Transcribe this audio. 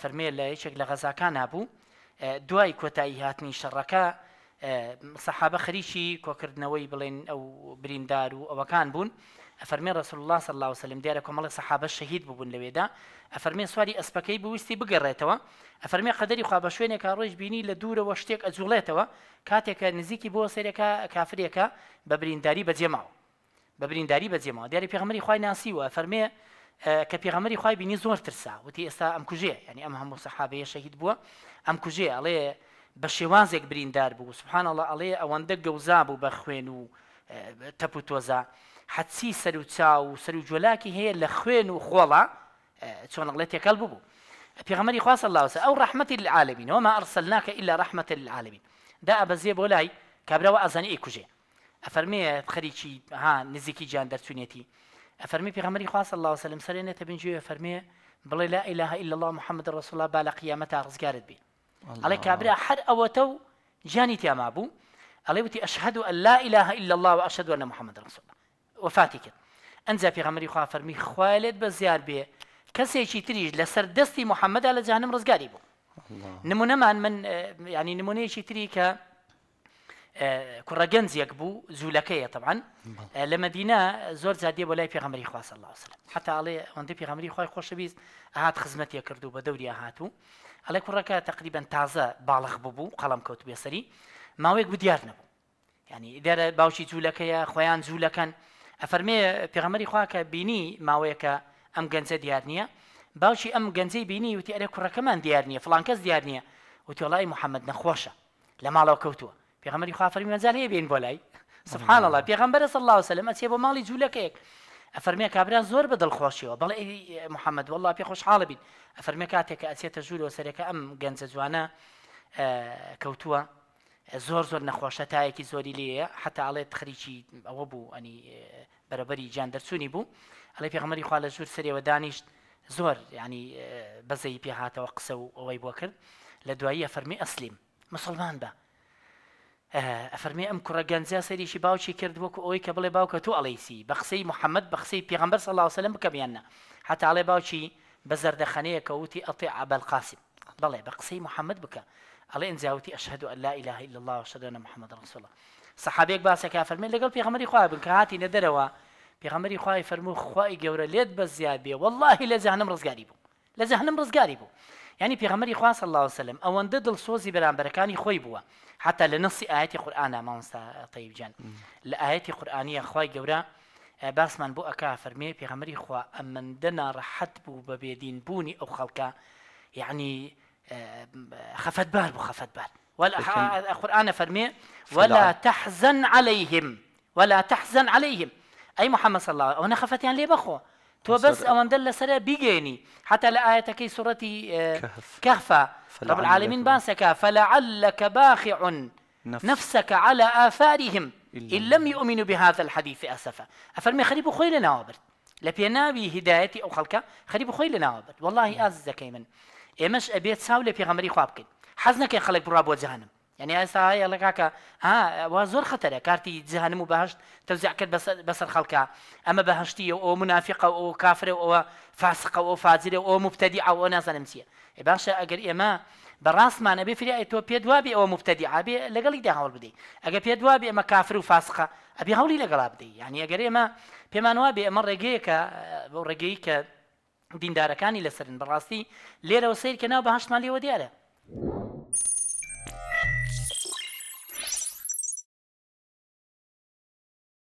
فەرمێ لە یەکێک لە غەزاکان هەبوو. دوای کۆتایی هاتنی شەڕەکە سەحابە خەریکی کۆکردنەوەی بڵێن ئەو بریندار و ئەوەکان بوون. ئەفەرمێ رسول الله صلى الله وسلم دیارە کۆمەڵی سەحابە شەهید ببوون لەوێدا. ئەفەرمێ سواری ئەسپەکەی بویستی بگەڕێتەوە. ئەفەرمێ قەدەری خوا بە شوێنێکا ڕۆژ بینی لە دوورەوە شتێک ئەجوڵێتەوە. کاتێکە نزیکی بۆ سێرەکە کافرێکە بە برینداری بەجێماوە بە برینداری بەجێمەوە دیاری پێغمەری خی ناسیوە فەرمێ کە پێغەمەری خی بینی زۆر ترسا وتی ئێستا ئەم کوژێ ینی ئەم هەموو سەحابەیە شەهید بووە ئەم کوژێ ئەڵێ بە شێوازێک بریندار بوو سبحان الله ئەڵێ ئەوەندە گەوزا بوو بە خوێن و تەپ و تۆزا. حەچی سەر و چاو و سەر و جۆلاکی هەیە لە خوێن و خۆڵە چۆن ئەڵێ تێکەل بوو پێغەمەری خواص الله وسە ئەو ڕحمەتی العالمین وما أرسلناك إلا رحمة للعالمين دا ئەبەزیێ بۆ لای کابراوە ئازانی ئیکوژێ ئەفەرمێ خەریکی ها نزیکی جان دەرچوونێتی ئەفەرمی پێغەمەری خواص الله وسلم سەرێنێتە بنجێ فەرمێ بڵێ لا إله إلا الله محمد رسول الله با لە قیامەتا ڕزگارت بێ ئەڵێ کابرا هەر ئەوەتە و جانی تیاما بوو ئەڵێ وتی ئەشهد أن لا إله إلا الله وأشهد أن محمد رسول الله. وفاتی کرد ئەنج پێغەمەری خوا فەرمی خوالێت بە زیاد بێ کەسێکی تریش لەسەر دەستی محەممەدا لە جانم ڕزگاری بوو نمونەمان من ینی نمونەیەکی تری کە کوڕەگەنجێک بوو زوولەکەیە طبعاان لە مدینە زۆر زادێ بۆ لای پێغمەری خواست الله وسلم. حتا ئەڵێ ئەوەندە پێغمەری خۆی خۆشەویست ئاهات خزمەتیە کردو بە دەوری هاتوو ئەڵێ کوڕەکە تقریبان تازە باڵخ ببوو قەڵم کەوت بێسەری ماوەیەک بو دیار نەبوو. ینی دەرە باوشی جوولەکەیە خۆیان جوولەکەن ئەفەرمێ پێغەمەری خواکە بینی ماوەیەکە ئەم گەنجە دیار نییە. باوکی ئەم گەنجەی بینی وتی ئەرێ کوڕەکەمان دیار نییە فلان کەس دیار نییە. وتیۆڵی محەممەد نەخۆشە. لە ماڵەوە کەوتووە. پێغەمەری خوافەرمی مەزار هەیە بین بۆ لای سبحان الله پێغەمبەر صلی الله وسلم ئەچێ بۆ ماڵی جوولەکەیەک. ئەفەرمێ کابرا زۆر بە دڵخۆشیەوە بەڵێ محەممەد والله پێ خۆشحاڵە بین. ئەفەرمێ کاتێکە ئەچێتە ژوورەوە سەرەکە ئەم گەنجە جوانە کەوتووە. زۆر زۆر نەخۆشە تایەکی زۆری لێە حتا ئاڵێت خەریکی ئەوە بوو ئەنی بەرەبەری جان دەرچوونی بوو. ئەڵێ پێغمەری خوا لە ژوور سەرەوە دانیشت زۆر ینی بەزەی پێ هاتەوە قسە و ئەوەی بۆ کرد. لە دوایی ئەفەرمی ئەسلیم. مسلمان بە. ئەفەرمی ئەم کوڕە گەنجە سەریشی باوکی کرد وەکو ئەوەی کە بڵێ باوکە تو ئەڵیسی بە قسەی محەممەد بە قسەی پێغمبەر سەڵ وسلم بکە بیاننا حتا ئاڵێ باوکی بە زەردەخەنەیە کەوتی ئەڵی عبل قاسم بڵێ بە قسەی محەممەد بکە ئەڵێ ئەنجاوتی أشهد أن لا إله إلا الله وأشهد أن محمد رسول الله سەحابێک باسەکە فەرمێ لەگەڵ پێغەمەری خوا بن کە هاتی نەدەرەوە پێغەمەری خوای فەرموو خوای گەورە لێت بە زیاد بێ واللهی لە جەهنم ڕزگاری بوو لە جەهنم ڕزگاری بوو. ینی پێغەمەری خوا صلی الله وسلم ئەوەندە دڵسۆزی بەرامبەرەکانی خۆی بووە. حتا لە نسی ئاەتی قورآانە مامستا طیبجان لە ئاەتی قورآانیە خی گەورە باسمان بۆ ئەکا فەرمێ پێغەمەری خوا ئەمەندە ناڕەحەت بوو بە بێدین بوونی ئەو خەڵکە. یعنی خفت بار بو خفت بار والقرآن فرمي ولا تحزن عليهم ولا تحزن عليهم أي محمد صلى الله عليه وسلم خفت يعني ليه بخو تو بس أوان دل سرا بيجيني حتى لآية سورة كهف. رب العالمين بانسك فلعلك باخع نفسك على آثارهم. إن لم يؤمنوا بهذا الحديث أسفا. أفرمي خريب خويل نوابرت لبينابي هدايتي أو خلقة خريب خويل نوابرت والله أز كيمن. ئێمەش ئەبێت چاو لە پێغەمەری خواب بکەین حەز نەکەی خەڵک بڕا بۆ جانم یعنی ئێستا لە کاکە وا زۆر خەتەرە کارتی جیهانم و بەهشت تەوزیع کرد بەسەر خەڵکە. ئەمە بەهشتی ئەو منافقە و کافرە ئەوە فاسقە و فازیرە ئەو مبتدی ئەو نازانم چیە ێ باشە ئەگەر ئێمە بەڕاستمانە بێ فری تۆ پێ دوابی ئەوە مبتدی عبێ لەگەڵی دا هەوڵ بدەیت ئەگە پێ دوابی ئەمە کافر و فاسقە ئەبی هەوڵی لەگەڵا بدەیت یعنی ئەگەر ئێمە پێمان وابێ ئەمە ڕێگەیەکە بۆ ڕێگەی کە دیندارەکانی لەسەرن بەڕاستی لێرەوە سیر کە ناو بەهشتمان لێوە دیارە.